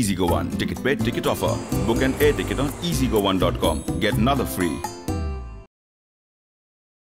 EasyGo One. Ticket pay, ticket offer. Book an air ticket on easygo1.com. Get another free.